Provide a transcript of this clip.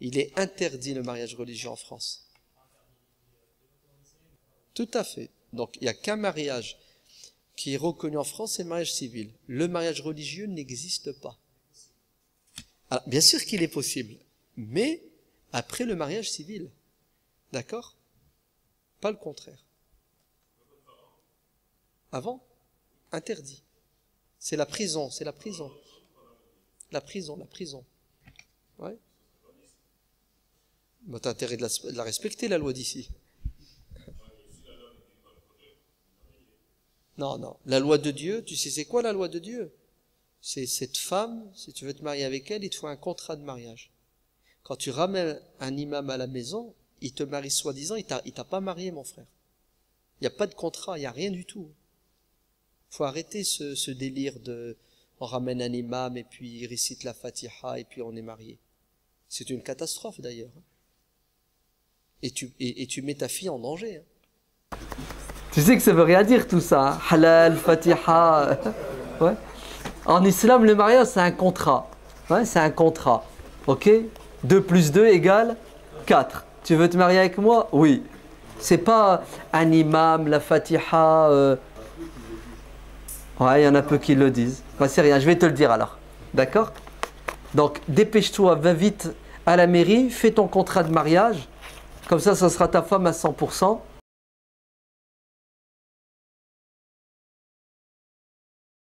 Il est interdit le mariage religieux en France. Tout à fait. Donc il n'y a qu'un mariage qui est reconnu en France, c'est le mariage civil. Le mariage religieux n'existe pas. bien sûr qu'il est possible, mais après le mariage civil. D'accord? Pas le contraire. Avant? Interdit. C'est la prison, c'est la prison. La prison, la prison. Ouais. Bah, t'as intérêt de la, de la respecter, la loi d'ici. Non, non. La loi de Dieu, tu sais c'est quoi la loi de Dieu? C'est cette femme, si tu veux te marier avec elle, il te faut un contrat de mariage. Quand tu ramènes un imam à la maison, il te marie soi-disant, il t'a, t'a pas marié, mon frère. Il n'y a pas de contrat, il n'y a rien du tout. faut arrêter ce, ce délire de on ramène un imam et puis il récite la fatiha et puis on est marié. C'est une catastrophe d'ailleurs. Et tu, et, tu mets ta fille en danger. Hein. Tu sais que ça veut rien dire tout ça. Hein. Halal, fatiha. En islam, le mariage, c'est un contrat. C'est un contrat. Ok? 2 plus 2 égale 4. Tu veux te marier avec moi? Oui. C'est pas un imam, la fatiha. Euh. Ouais, il y en a peu qui le disent. c'est rien, je vais te le dire alors. D'accord? Donc, dépêche-toi, va vite à la mairie, fais ton contrat de mariage. Comme ça, ça sera ta femme à 100%.